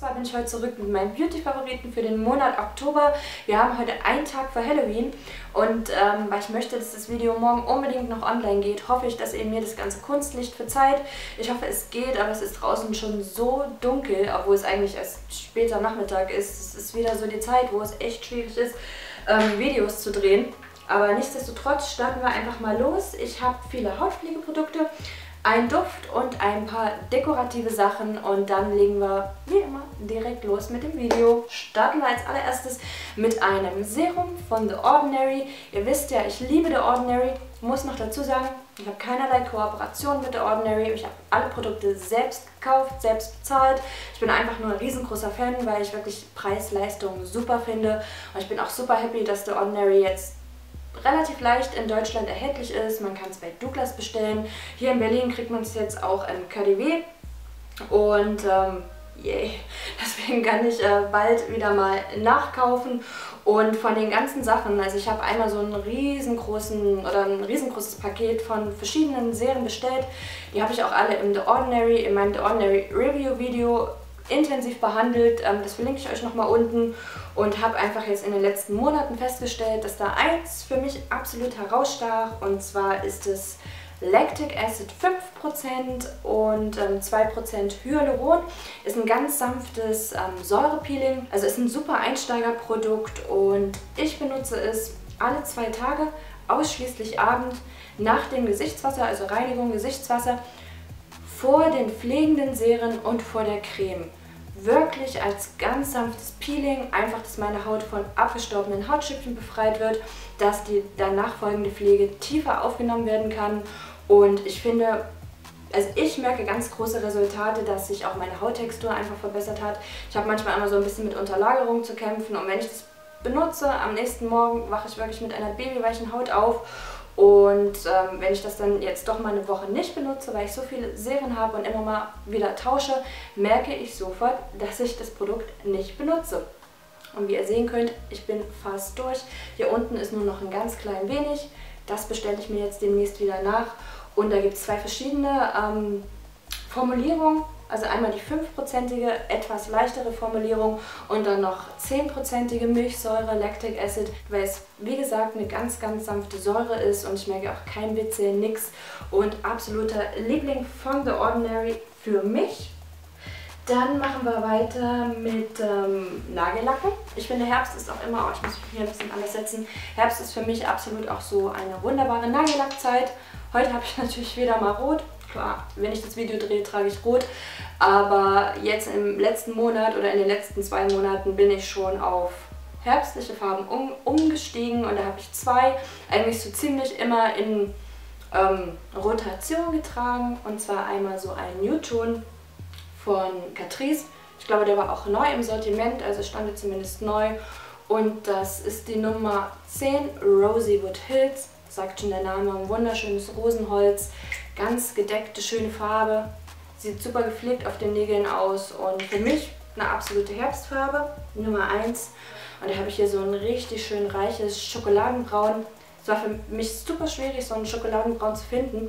zwar bin ich heute zurück mit meinen Beauty-Favoriten für den Monat Oktober. Wir haben heute einen Tag vor Halloween und ähm, weil ich möchte, dass das Video morgen unbedingt noch online geht, hoffe ich, dass ihr mir das ganze Kunstlicht verzeiht. Ich hoffe, es geht, aber es ist draußen schon so dunkel, obwohl es eigentlich erst später Nachmittag ist. Es ist wieder so die Zeit, wo es echt schwierig ist, ähm, Videos zu drehen. Aber nichtsdestotrotz starten wir einfach mal los. Ich habe viele Hautpflegeprodukte ein Duft und ein paar dekorative Sachen und dann legen wir wie immer direkt los mit dem Video. Starten wir als allererstes mit einem Serum von The Ordinary. Ihr wisst ja, ich liebe The Ordinary. Muss noch dazu sagen, ich habe keinerlei Kooperation mit The Ordinary. Ich habe alle Produkte selbst gekauft, selbst bezahlt. Ich bin einfach nur ein riesengroßer Fan, weil ich wirklich Preis-Leistung super finde. Und ich bin auch super happy, dass The Ordinary jetzt relativ leicht in Deutschland erhältlich ist. Man kann es bei Douglas bestellen. Hier in Berlin kriegt man es jetzt auch im KDW. Und ähm, yay, deswegen kann ich äh, bald wieder mal nachkaufen. Und von den ganzen Sachen, also ich habe einmal so einen riesengroßen oder ein riesengroßes Paket von verschiedenen Serien bestellt. Die habe ich auch alle im The Ordinary, in meinem The Ordinary Review Video intensiv behandelt. Ähm, das verlinke ich euch nochmal unten. Und habe einfach jetzt in den letzten Monaten festgestellt, dass da eins für mich absolut herausstach. Und zwar ist es Lactic Acid 5% und ähm, 2% Hyaluron. Ist ein ganz sanftes ähm, Säurepeeling, also ist ein super Einsteigerprodukt. Und ich benutze es alle zwei Tage, ausschließlich abend, nach dem Gesichtswasser, also Reinigung, Gesichtswasser, vor den pflegenden Serien und vor der Creme wirklich als ganz sanftes Peeling, einfach, dass meine Haut von abgestorbenen Hautschüppchen befreit wird, dass die danach folgende Pflege tiefer aufgenommen werden kann und ich finde, also ich merke ganz große Resultate, dass sich auch meine Hauttextur einfach verbessert hat. Ich habe manchmal immer so ein bisschen mit Unterlagerung zu kämpfen und wenn ich das benutze, am nächsten Morgen wache ich wirklich mit einer babyweichen Haut auf und ähm, wenn ich das dann jetzt doch mal eine Woche nicht benutze, weil ich so viele Serien habe und immer mal wieder tausche, merke ich sofort, dass ich das Produkt nicht benutze. Und wie ihr sehen könnt, ich bin fast durch. Hier unten ist nur noch ein ganz klein wenig. Das bestelle ich mir jetzt demnächst wieder nach. Und da gibt es zwei verschiedene ähm, Formulierungen. Also einmal die 5%ige, etwas leichtere Formulierung und dann noch 10%ige Milchsäure, Lactic Acid, weil es wie gesagt eine ganz, ganz sanfte Säure ist und ich merke auch kein Witze, nix. Und absoluter Liebling von The Ordinary für mich. Dann machen wir weiter mit ähm, Nagellacken. Ich finde Herbst ist auch immer, oh, ich muss mich hier ein bisschen anders setzen, Herbst ist für mich absolut auch so eine wunderbare Nagellackzeit. Heute habe ich natürlich wieder mal rot. Klar, wenn ich das Video drehe, trage ich rot. Aber jetzt im letzten Monat oder in den letzten zwei Monaten bin ich schon auf herbstliche Farben um, umgestiegen. Und da habe ich zwei eigentlich so ziemlich immer in ähm, Rotation getragen. Und zwar einmal so ein Newton von Catrice. Ich glaube, der war auch neu im Sortiment, also stand zumindest neu. Und das ist die Nummer 10 Rosywood Hills sagt schon der Name, ein wunderschönes Rosenholz, ganz gedeckte, schöne Farbe, sieht super gepflegt auf den Nägeln aus und für mich eine absolute Herbstfarbe, Nummer 1. Und da habe ich hier so ein richtig schön reiches Schokoladenbraun. Es war für mich super schwierig, so einen Schokoladenbraun zu finden.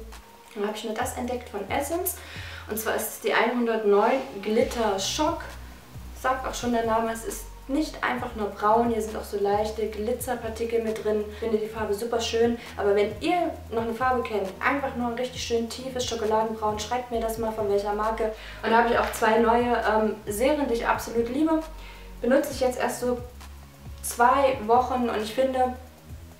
Dann habe ich nur das entdeckt von Essence. Und zwar ist es die 109 Glitter Shock. Sagt auch schon der Name, es ist nicht einfach nur braun, hier sind auch so leichte Glitzerpartikel mit drin. Ich finde die Farbe super schön, aber wenn ihr noch eine Farbe kennt, einfach nur ein richtig schön tiefes Schokoladenbraun, schreibt mir das mal von welcher Marke. Und da habe ich auch zwei neue ähm, Serien, die ich absolut liebe. Benutze ich jetzt erst so zwei Wochen und ich finde,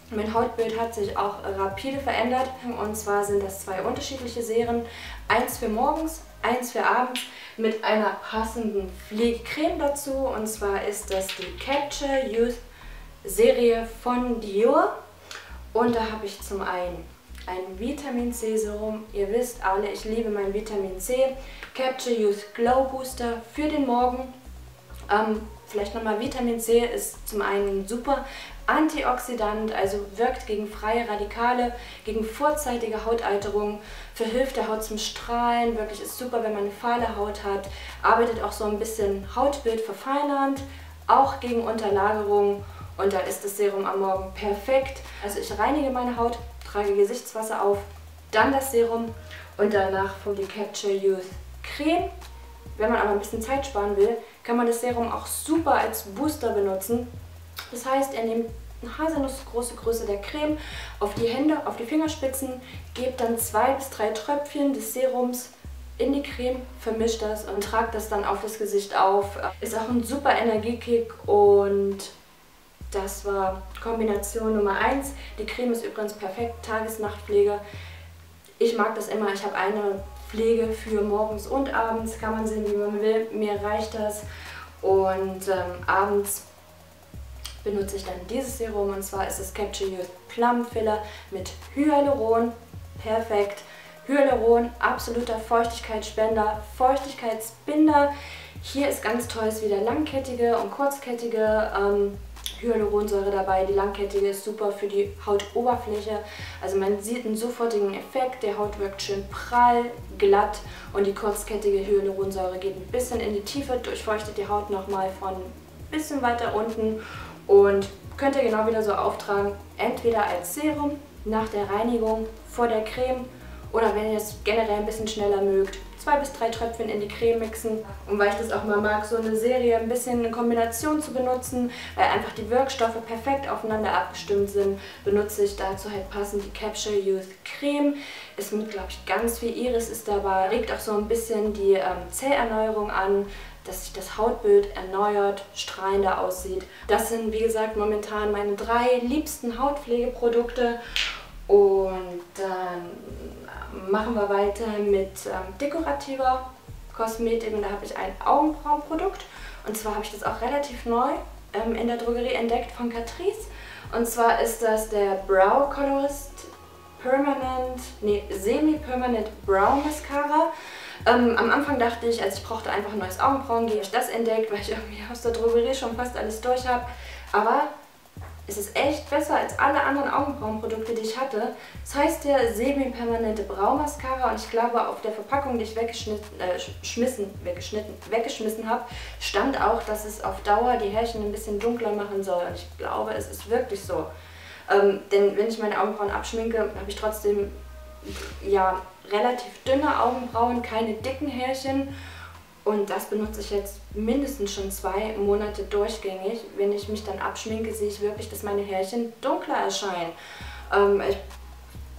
mein Hautbild hat sich auch rapide verändert. Und zwar sind das zwei unterschiedliche Serien. Eins für morgens, eins für abends mit einer passenden Pflegecreme dazu. Und zwar ist das die Capture Youth Serie von Dior. Und da habe ich zum einen ein Vitamin C Serum. Ihr wisst alle, ich liebe mein Vitamin C. Capture Youth Glow Booster für den Morgen. Ähm, vielleicht nochmal Vitamin C ist zum einen super Antioxidant, also wirkt gegen freie Radikale, gegen vorzeitige Hautalterung, verhilft der Haut zum Strahlen, wirklich ist super, wenn man eine fahle Haut hat, arbeitet auch so ein bisschen Hautbild verfeinernd, auch gegen Unterlagerung und da ist das Serum am Morgen perfekt. Also ich reinige meine Haut, trage Gesichtswasser auf, dann das Serum und danach von die Capture Youth Creme wenn man aber ein bisschen Zeit sparen will, kann man das Serum auch super als Booster benutzen. Das heißt, ihr nehmt eine haselnussgroße Größe der Creme auf die Hände, auf die Fingerspitzen, gebt dann zwei bis drei Tröpfchen des Serums in die Creme, vermischt das und tragt das dann auf das Gesicht auf. Ist auch ein super Energiekick und das war Kombination Nummer 1. Die Creme ist übrigens perfekt, Tages-Nachtpflege. Ich mag das immer. Ich habe eine Pflege für morgens und abends. Kann man sehen, wie man will. Mir reicht das. Und ähm, abends benutze ich dann dieses Serum. Und zwar ist es Capture Youth Plum Filler mit Hyaluron. Perfekt. Hyaluron, absoluter Feuchtigkeitsspender, Feuchtigkeitsbinder. Hier ist ganz toll, ist wieder langkettige und kurzkettige ähm, Hyaluronsäure dabei. Die langkettige ist super für die Hautoberfläche. Also man sieht einen sofortigen Effekt. Der Haut wirkt schön prall, glatt und die kurzkettige Hyaluronsäure geht ein bisschen in die Tiefe, durchfeuchtet die Haut nochmal von ein bisschen weiter unten und könnt ihr genau wieder so auftragen. Entweder als Serum nach der Reinigung vor der Creme oder wenn ihr es generell ein bisschen schneller mögt, zwei bis drei Tröpfchen in die Creme mixen. Und weil ich das auch mal mag, so eine Serie ein bisschen in Kombination zu benutzen, weil einfach die Wirkstoffe perfekt aufeinander abgestimmt sind, benutze ich dazu halt passend die Capture Youth Creme. Ist mit, glaube ich, ganz viel Iris ist dabei, regt auch so ein bisschen die ähm, Zellerneuerung an, dass sich das Hautbild erneuert, strahlender aussieht. Das sind, wie gesagt, momentan meine drei liebsten Hautpflegeprodukte. Und dann machen wir weiter mit ähm, dekorativer Kosmetik und da habe ich ein Augenbrauenprodukt und zwar habe ich das auch relativ neu ähm, in der Drogerie entdeckt von Catrice und zwar ist das der Brow Colorist Permanent, nee, Semi-Permanent Brow Mascara. Ähm, am Anfang dachte ich, als ich brauchte einfach ein neues Augenbrauen, gehe ich das entdeckt, weil ich irgendwie aus der Drogerie schon fast alles durch habe. Aber es ist echt besser als alle anderen Augenbrauenprodukte, die ich hatte. Das heißt der Semi-Permanente Braumascara und ich glaube auf der Verpackung, die ich weggeschnitten, äh, schmissen, weggeschnitten, weggeschmissen habe, stand auch, dass es auf Dauer die Härchen ein bisschen dunkler machen soll. Und ich glaube, es ist wirklich so. Ähm, denn wenn ich meine Augenbrauen abschminke, habe ich trotzdem ja, relativ dünne Augenbrauen, keine dicken Härchen und das benutze ich jetzt mindestens schon zwei Monate durchgängig. Wenn ich mich dann abschminke, sehe ich wirklich, dass meine Härchen dunkler erscheinen. Ähm, ich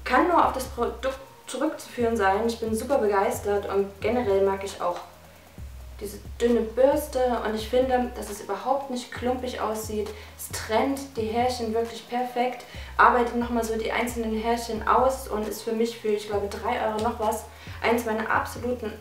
kann nur auf das Produkt zurückzuführen sein. Ich bin super begeistert und generell mag ich auch diese dünne Bürste und ich finde, dass es überhaupt nicht klumpig aussieht. Es trennt die Härchen wirklich perfekt, arbeitet nochmal so die einzelnen Härchen aus und ist für mich für, ich glaube, 3 Euro noch was, eins meiner absoluten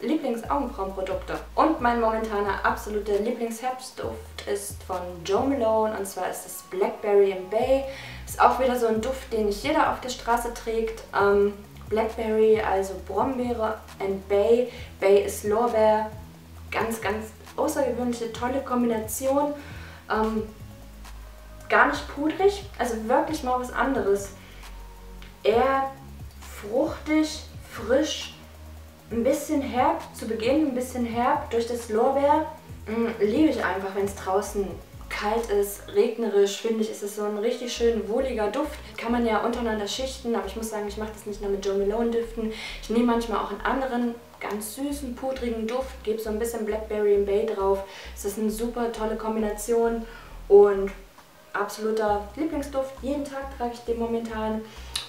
Lieblingsaugenbrauenprodukte. Und mein momentaner absoluter Lieblingsherbstduft ist von Joe Malone und zwar ist es Blackberry in Bay. Ist auch wieder so ein Duft, den nicht jeder auf der Straße trägt. Ähm, Blackberry, also Brombeere and Bay. Bay ist Lorbeer. Ganz, ganz außergewöhnliche, tolle Kombination. Ähm, gar nicht pudrig, also wirklich mal was anderes. Eher fruchtig, frisch, ein bisschen herb zu Beginn, ein bisschen herb durch das Lorbeer. Mm, liebe ich einfach, wenn es draußen kalt ist, regnerisch, finde ich, ist es so ein richtig schön wohliger Duft. Kann man ja untereinander schichten, aber ich muss sagen, ich mache das nicht nur mit Joe Malone Düften. Ich nehme manchmal auch einen anderen, ganz süßen, pudrigen Duft, gebe so ein bisschen Blackberry and Bay drauf. Es ist eine super tolle Kombination und absoluter Lieblingsduft. Jeden Tag trage ich den momentan.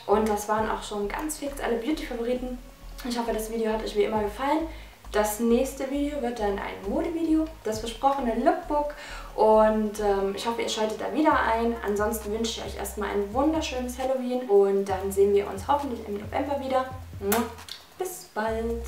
Und das waren auch schon ganz fix alle Beauty-Favoriten. Ich hoffe, das Video hat euch wie immer gefallen. Das nächste Video wird dann ein Modevideo, das versprochene Lookbook und ähm, ich hoffe, ihr schaltet da wieder ein. Ansonsten wünsche ich euch erstmal ein wunderschönes Halloween und dann sehen wir uns hoffentlich im November wieder. Bis bald!